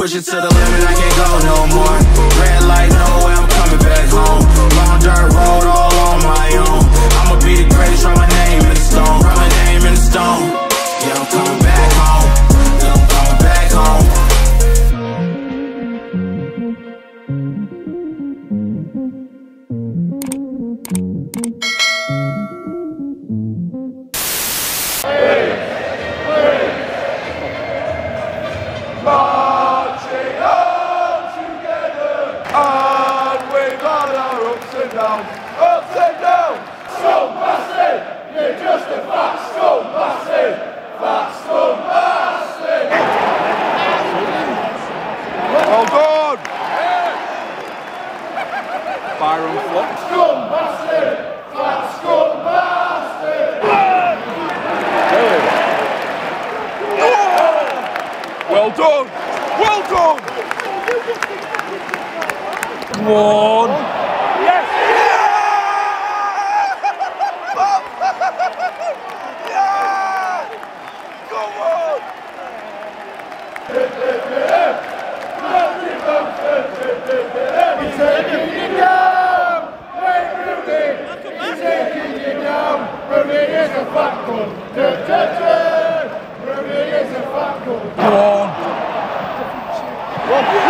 Push it to the limit, I can't go no more. Red light, no down, upside down. Scombastic, you're just a fat scombastic, fat. Well done. Byron Flux. Scumbastic, Well done. Well done. Come on. 我不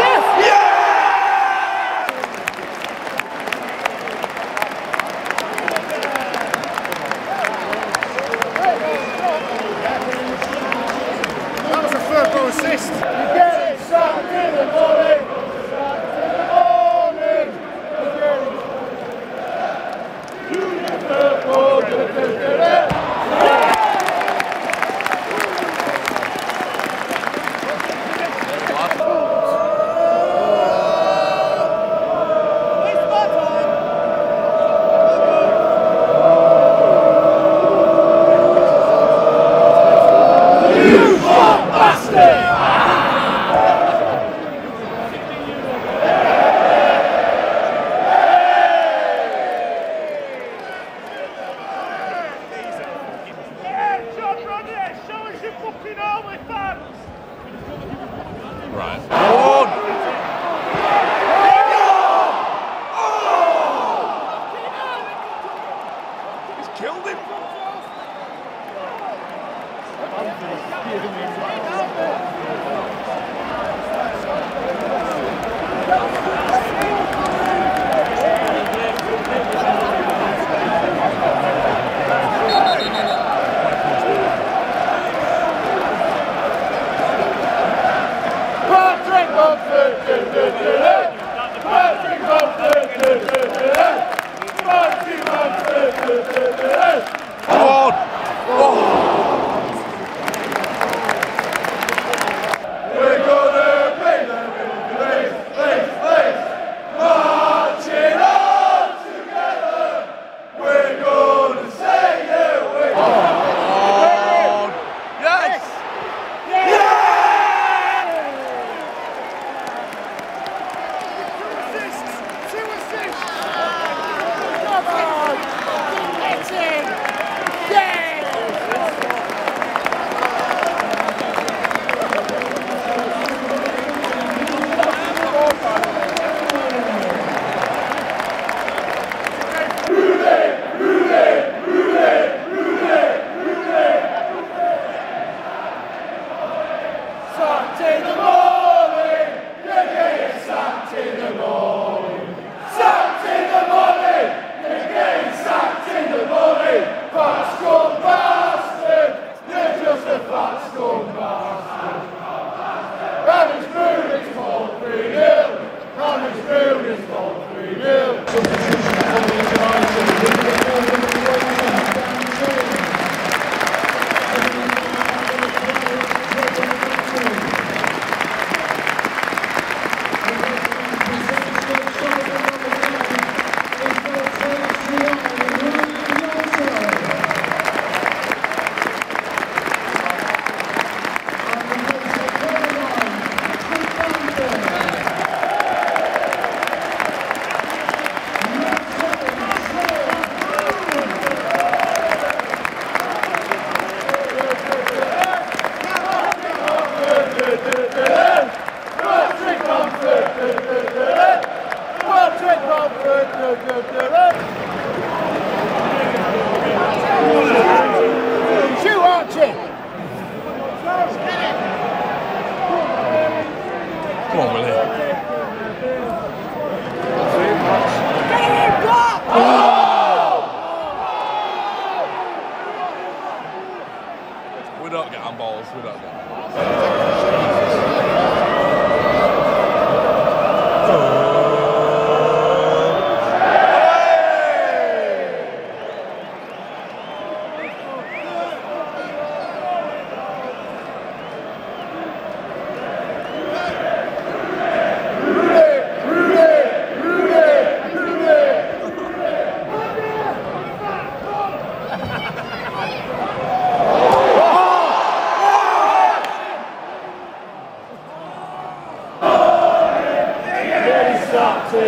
Amen.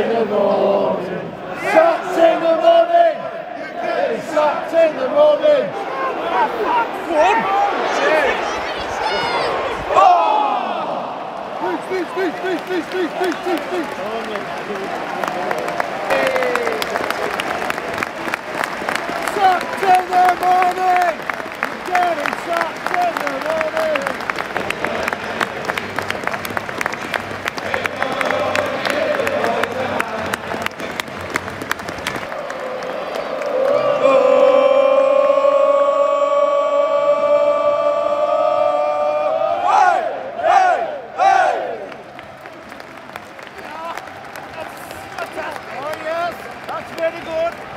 In the morning. Sacked in the morning. Getting in the morning. Speed, speed, speed, speed, speed, speed, speed, speed. Sacked in the very good.